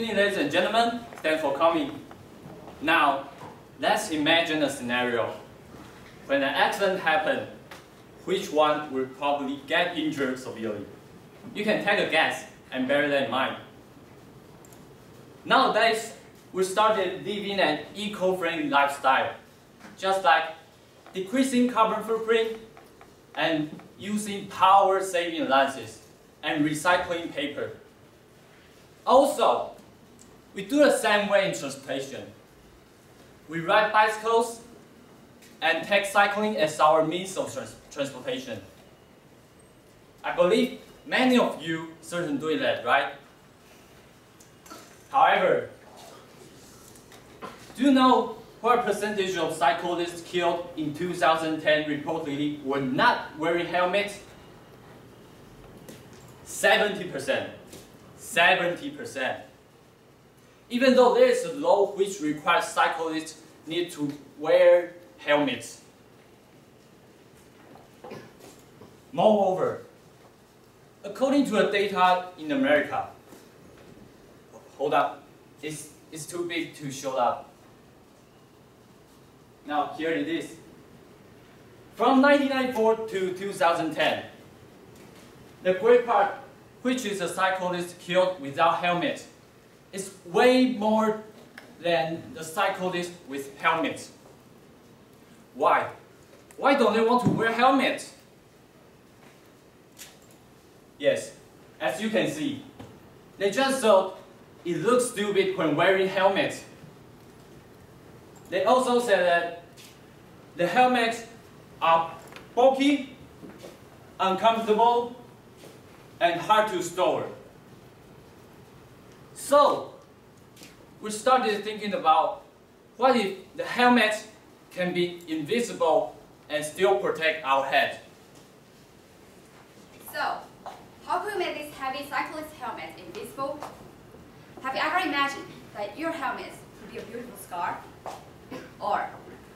evening, ladies and gentlemen. Thanks for coming. Now, let's imagine a scenario. When an accident happens, which one will probably get injured severely? You can take a guess and bear that in mind. Nowadays, we started living an eco-friendly lifestyle, just like decreasing carbon footprint and using power-saving lenses and recycling paper. Also, we do the same way in transportation. We ride bicycles and take cycling as our means of trans transportation. I believe many of you certainly do that, right? However, do you know what percentage of cyclists killed in 2010 reportedly were not wearing helmets? 70%. 70%. Even though there is a law which requires cyclists need to wear helmets. Moreover, according to the data in America, hold up, it's, it's too big to show up. Now here it is. From 1994 to 2010, the great part, which is a cyclist killed without helmet, is way more than the cyclists with helmets. Why? Why don't they want to wear helmets? Yes, as you can see, they just thought it looks stupid when wearing helmets. They also said that the helmets are bulky, uncomfortable, and hard to store. So, we started thinking about what if the helmet can be invisible and still protect our head. So, how can we make this heavy cyclist helmet invisible? Have you ever imagined that your helmet could be a beautiful scarf? Or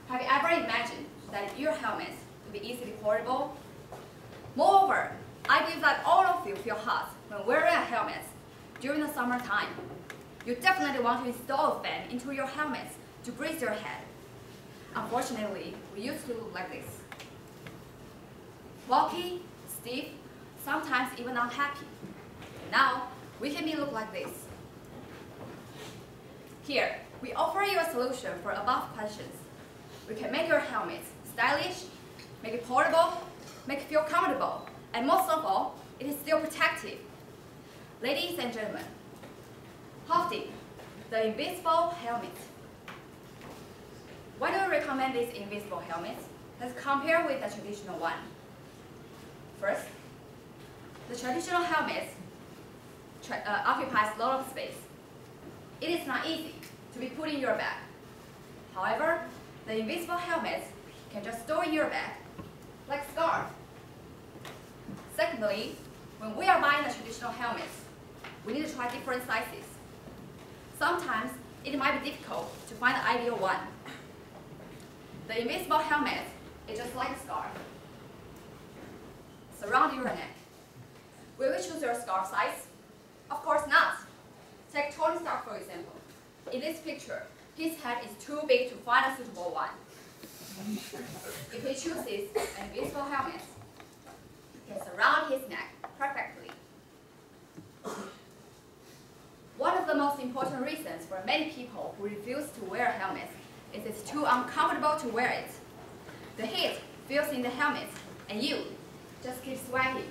have you ever imagined that your helmet could be easily portable? Moreover, I believe that all of you feel hot when wearing a helmet during the summertime. You definitely want to install a fan into your helmet to breeze your head. Unfortunately, we used to look like this. Bulky, stiff, sometimes even unhappy. Now, we can be look like this. Here, we offer you a solution for above questions. We can make your helmet stylish, make it portable, make it feel comfortable, and most of all, it is still protective. Ladies and gentlemen, Hovding, the invisible helmet. Why do we recommend this invisible helmet? Let's compare with the traditional one. First, the traditional helmet uh, occupies a lot of space. It is not easy to be put in your bag. However, the invisible helmet can just store in your bag, like scarf. Secondly, when we are buying the traditional helmets, we need to try different sizes. Sometimes it might be difficult to find the ideal one. The invisible helmet is just like a scarf. Surround your neck. Will you choose your scarf size? Of course not. Take Tony Stark for example. In this picture, his head is too big to find a suitable one. If he chooses an invisible helmet, he can surround his neck perfectly. One of the most important reasons for many people who refuse to wear helmets is it's too uncomfortable to wear it. The heat feels in the helmet, and you just keep sweating.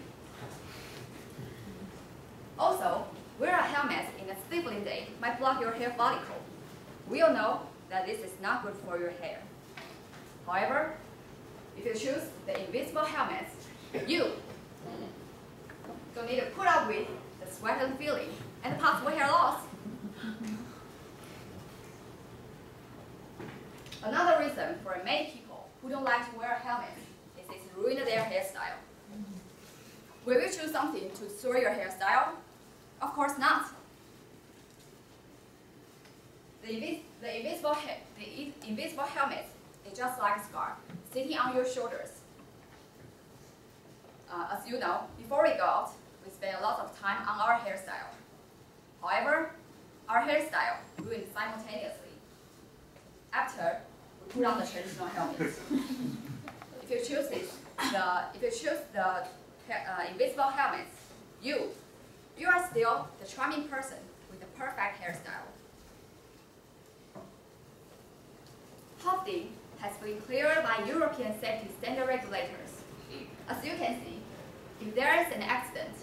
Also, wear a helmet in a stippling day might block your hair follicle. We all know that this is not good for your hair. However, if you choose the invisible helmet, you don't need to put up with the sweat and feeling and possible hair loss. Another reason for many people who don't like to wear helmets is it's ruined their hairstyle. Will you choose something to store your hairstyle? Of course not. The, invis the, invisible, the invisible helmet is just like a scarf, sitting on your shoulders. Uh, as you know, before we go out, we spend a lot of time on our hairstyle. However, our hairstyle ruined simultaneously after we put on the traditional helmet. if you choose this, the if you choose the uh, invisible helmets, you you are still the charming person with the perfect hairstyle. Hovding has been cleared by European safety standard regulators. As you can see, if there is an accident,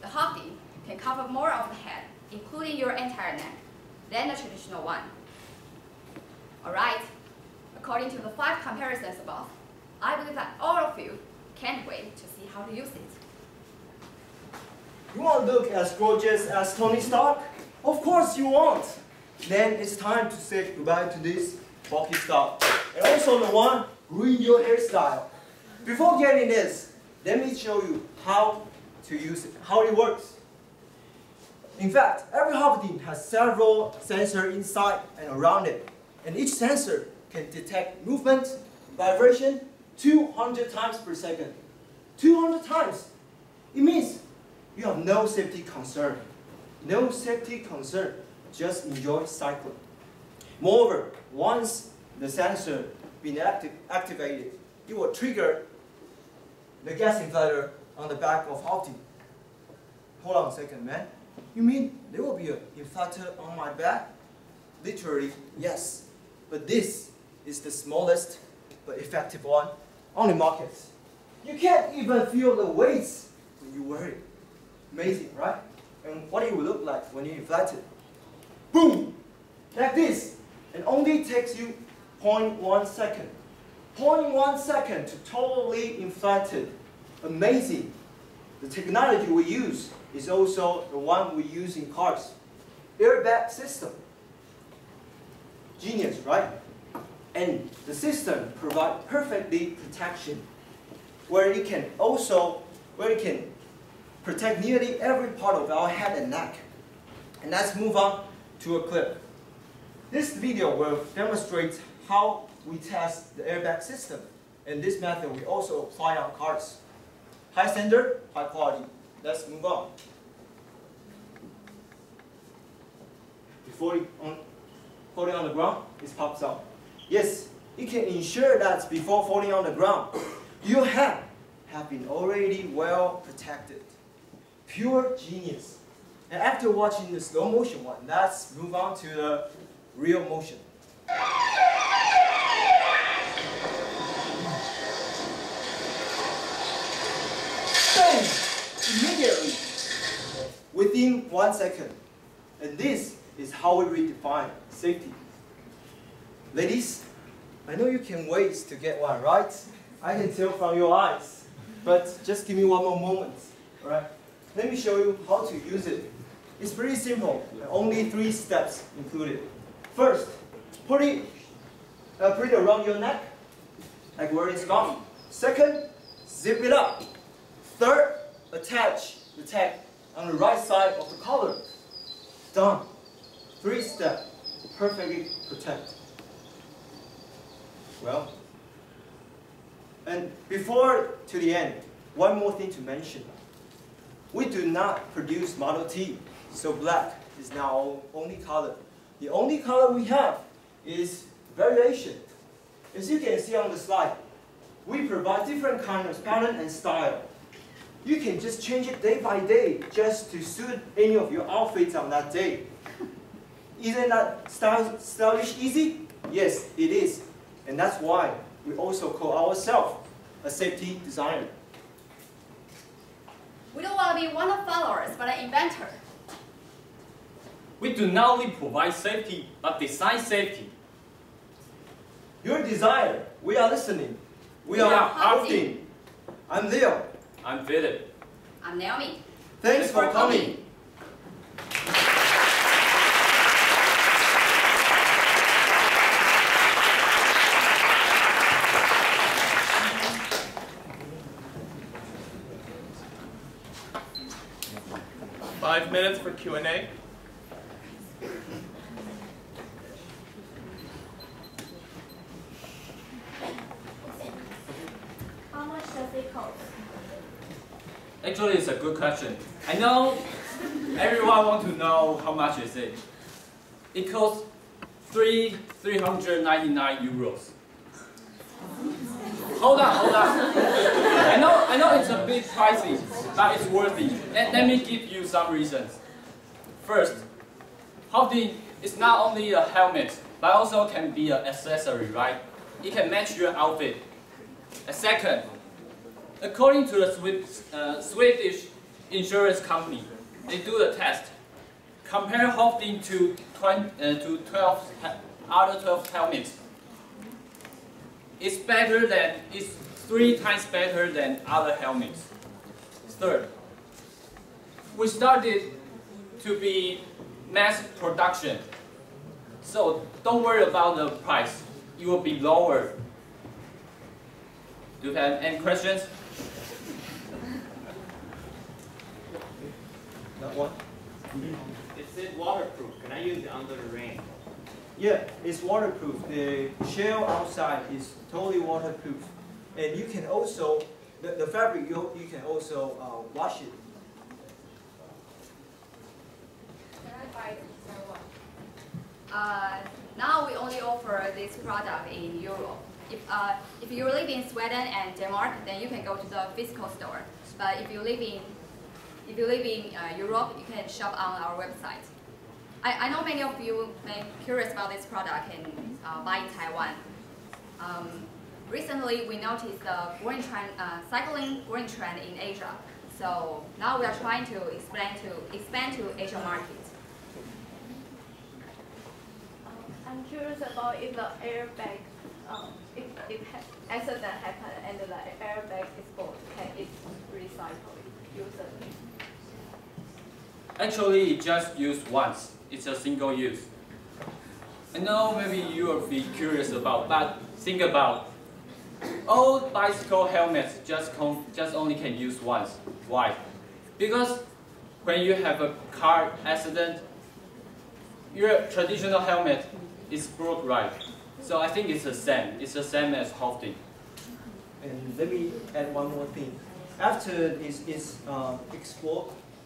the Hovding can cover more of the head, including your entire neck, than the traditional one. Alright, according to the five comparisons above, I believe that all of you can't wait to see how to use it. You want to look as gorgeous as Tony Stark? Of course you want. Then it's time to say goodbye to this bulky stuff. And also the one, ruin your hairstyle. Before getting this, let me show you how to use it, how it works. In fact, every Hovding has several sensors inside and around it. And each sensor can detect movement, vibration, 200 times per second. 200 times. It means you have no safety concern. No safety concern. Just enjoy cycling. Moreover, once the sensor been acti activated, it will trigger the gas inflator on the back of Hovding. Hold on a second, man. You mean there will be an inflator on my back? Literally, yes. But this is the smallest but effective one on the market. You can't even feel the weights when you wear it. Amazing, right? And what it will look like when you inflate it. Boom! Like this. It only takes you 0.1 second. 0.1 second to totally inflate it. Amazing. The technology we use is also the one we use in cars. Airbag system. Genius, right? And the system provides perfectly protection where it can also, where it can protect nearly every part of our head and neck. And let's move on to a clip. This video will demonstrate how we test the airbag system. And this method we also apply on cars. High standard, high quality. Let's move on. Before it on, falling on the ground, it pops out. Yes, you can ensure that before falling on the ground, your head have been already well protected. Pure genius. And after watching the slow motion one, let's move on to the real motion. Immediately, within one second. And this is how we redefine safety. Ladies, I know you can wait to get one, right? I can tell from your eyes. But just give me one more moment, alright? Let me show you how to use it. It's pretty simple, only three steps included. First, put it, uh, put it around your neck, like where it's gone. Second, zip it up. Third, attach the tag on the right side of the collar. Done. Three step, perfectly protect. Well, and before to the end, one more thing to mention. We do not produce Model T, so black is now only color. The only color we have is variation. As you can see on the slide, we provide different kinds of pattern and style. You can just change it day by day just to suit any of your outfits on that day. Isn't that style, stylish easy? Yes, it is. And that's why we also call ourselves a safety designer. We don't want to be one of followers, but an inventor. We do not only provide safety, but design safety. Your desire, we are listening. We, We are are Hovding. I'm Leo. I'm Philip. I'm Naomi. Thanks, for coming. Five minutes for Q&A. How much does it cost? Actually, it's a good question. I know everyone want to know how much is it. It costs three 399 euros. Hold on, hold on. I know, I know it's a bit pricey, but it's worthy. Let, let me give you some reasons. First, Hovden is not only a helmet, but also can be an accessory, right? It can match your outfit. A second, according to the uh, Swedish insurance company, they do the test. Compare Hovden to, 20, uh, to 12 other 12 helmets. It's better than, it's three times better than other helmets. Third, we started to be mass production. So don't worry about the price. It will be lower. Do you have any questions? That one? It said waterproof. Can I use it under the rain? Yeah, it's waterproof. The shell outside is totally waterproof. And you can also, the, the fabric, you, you can also uh, wash it. Can I buy it in Uh, now we only offer this product in Europe. If, uh, if you live in Sweden and Denmark, then you can go to the physical store. But if you live in, if you live in uh, Europe, you can shop on our website. I, I know many of you may be curious about this product and uh, buy in Taiwan. Um, recently, we noticed the growing trend, uh, cycling growing trend in Asia. So now we are trying to expand to expand to Asia market. Um, I'm curious about if the airbag, um, if, if accident happen and the airbag is broke, can it recycle usually? Actually, it just used once. It's a single use. I know maybe you will be curious about, but think about. All bicycle helmets just, just only can use once. Why? Because when you have a car accident, your traditional helmet is broke right. So I think it's the same. It's the same as Hovden. And let me add one more thing. After this is uh,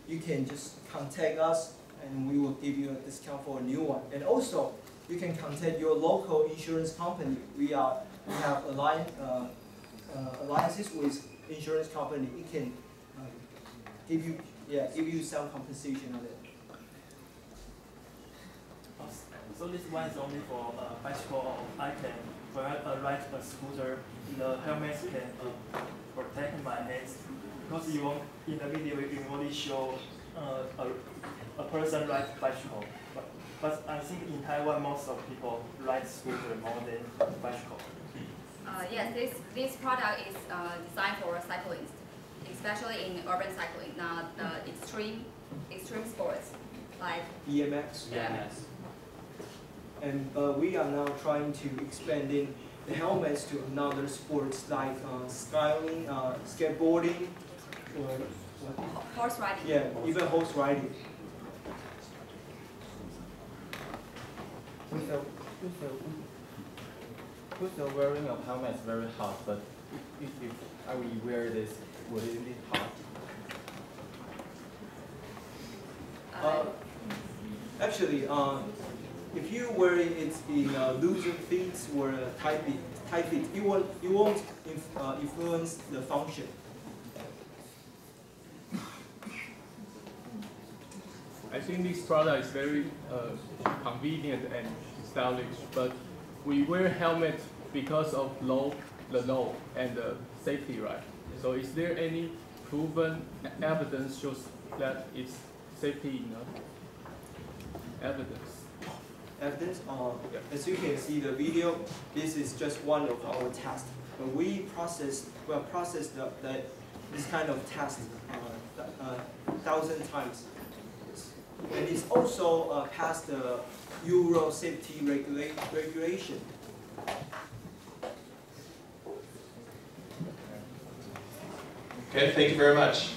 you can just contact us and we will give you a discount for a new one. And also, you can contact your local insurance company. We are we have alliance, uh, uh, alliances with insurance company. It can uh, give you yeah give you some compensation on it. So this one is only for uh, bicycle. I can uh, ride a scooter, the helmet can uh, protect my hands because you won't, in the video you only show uh, a, a person ride bicycle. But, but I think in Taiwan most of people ride scooter more than bicycle. Uh, yes, this, this product is uh, designed for cyclists, especially in urban cycling, not uh, extreme extreme sports like BMX. Yes. And uh, we are now trying to expand in the helmets to another sports like uh, skiing, uh, skateboarding, or what? Horse riding. Yeah, even horse riding. With the, with the, with the wearing of helmet is very hot, but if, if I will wear this, would it be hot? Uh, actually, uh, if you wear it in uh, looser fit or tight fit, tight fit, it won't, it won't inf uh, influence the function. I think this product is very uh, convenient and stylish, but we wear helmet because of low, the law and the safety, right? So is there any proven evidence shows that it's safety enough? Evidence. Evidence, uh, as you can see the video, this is just one of our tests. But we process, well, process the, the, this kind of test uh, uh, thousand times. And it's also uh, passed the Euro safety regula regulation. Okay, thank you very much.